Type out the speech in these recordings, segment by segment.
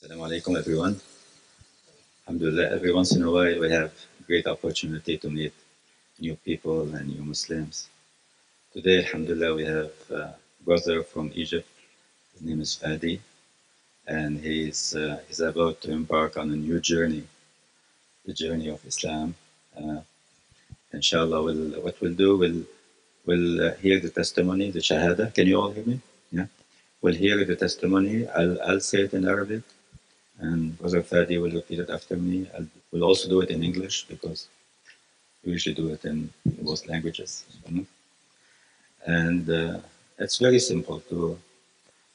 Assalamu alaikum everyone. Alhamdulillah, every once in a while we have a great opportunity to meet new people and new Muslims. Today, Alhamdulillah, we have a brother from Egypt. His name is Fadi, and he's, uh, he's about to embark on a new journey, the journey of Islam. Uh, inshallah, we'll, what we'll do, we'll, we'll uh, hear the testimony, the Shahada. Can you all hear me? Yeah? We'll hear the testimony. I'll, I'll say it in Arabic and Brother Fadi will repeat it after me. I will also do it in English because we usually do it in both languages. And uh, it's very simple to,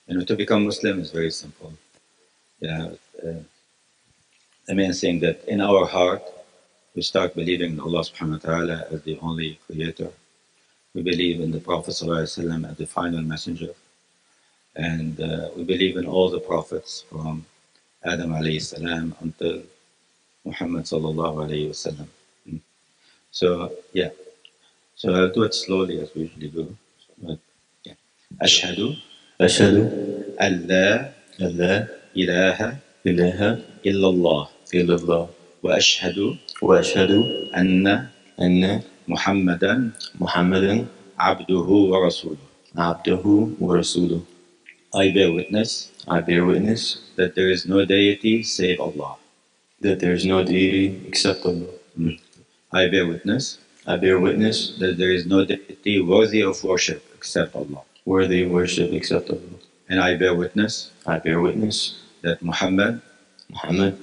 you know, to become Muslim is very simple. Yeah, uh, the main that in our heart we start believing in Allah subhanahu wa ta'ala as the only creator. We believe in the Prophet ﷺ as the final messenger. And uh, we believe in all the prophets from Adam alayhi salam until Muhammad sallallahu alayhi wasallam. So yeah, so I'll do it slowly as we usually do. But, yeah. أشهد أشهد أن لا أن لا إله إله إلا الله إلا الله وأشهد وأشهد أن أن محمدا محمدا عبده ورسوله. عبده ورسوله I bear witness I bear witness that there is no deity save Allah. that there is no deity except Allah. Hmm. I bear witness I bear witness that there is no deity worthy of worship except Allah. worthy of worship except Allah. And I bear witness I bear witness that Muhammad Muhammad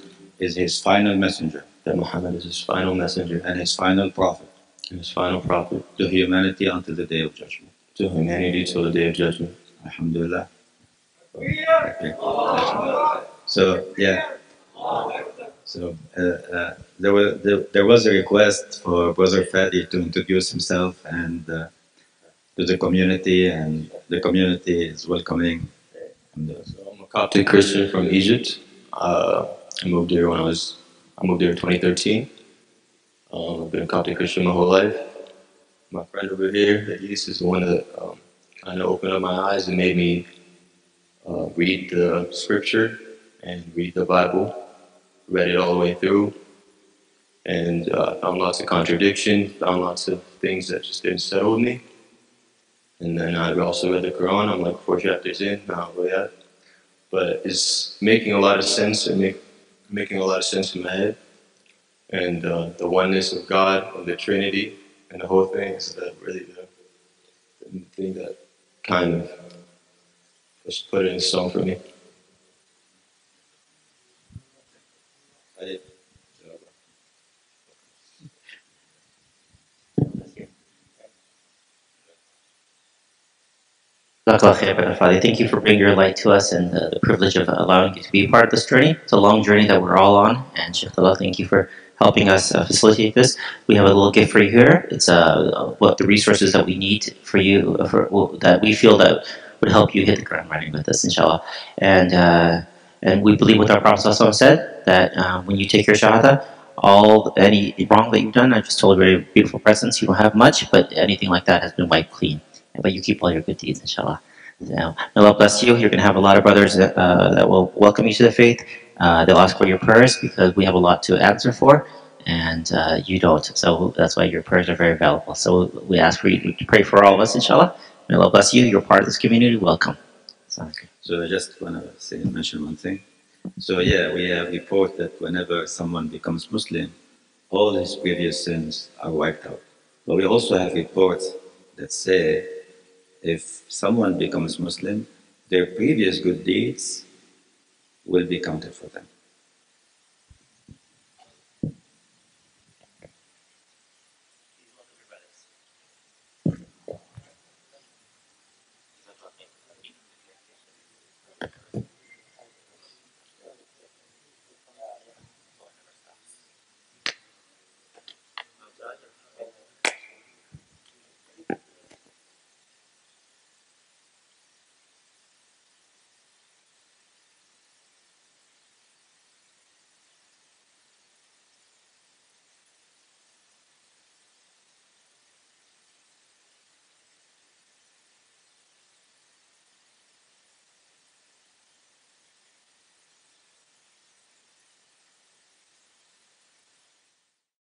is his final messenger that Muhammad is his final messenger and his final prophet and his final prophet to humanity until the day of judgment. to humanity till the day of judgment. Alhamdulillah. So yeah. So uh, uh, there, was, there, there was a request for Brother Fadi to introduce himself and uh, to the community, and the community is welcoming. Uh, So I'm a Coptic Christian from Egypt. Uh, I moved here when I was I moved here in 2013. Um, I've been a Coptic Christian my whole life. My friend over here, the East, is the one that um, kind of opened up my eyes and made me uh, read the scripture and read the Bible. Read it all the way through, and uh, found lots of contradiction. Found lots of things that just didn't settle with me. And then I also read the Quran. I'm like four chapters in. Not yet but it's making a lot of sense and make, making a lot of sense in my head. And uh, the oneness of God, of the Trinity, and the whole thing is that really the, the thing that kind of just put it in song for me. I- Jazakallah khair, Brother Fadi. Thank you for bringing your light to us and the, the privilege of allowing you to be part of this journey. It's a long journey that we're all on, and Sheikh Talal, thank you for helping us uh, facilitate this. We have a little gift for you here. It's uh, what the resources that we need for you, uh, for, well, that we feel that would help you hit the ground running with us, inshallah. And uh, and we believe what our Prophet said that uh, when you take your shahada, all any wrong that you've done, I just told you, very beautiful presence. You don't have much, but anything like that has been wiped clean. But you keep all your good deeds, inshallah. So, may Allah bless you. You're going to have a lot of brothers that, uh, that will welcome you to the faith. Uh, they'll ask for your prayers because we have a lot to answer for, and uh, you don't. So that's why your prayers are very valuable. So we ask for you to pray for all of us, inshallah. Allah bless you. You're part of this community. Welcome. So, So I just want to say, mention one thing. So yeah, we have report that whenever someone becomes Muslim, all his previous sins are wiped out. But we also have reports that say if someone becomes Muslim, their previous good deeds will be counted for them.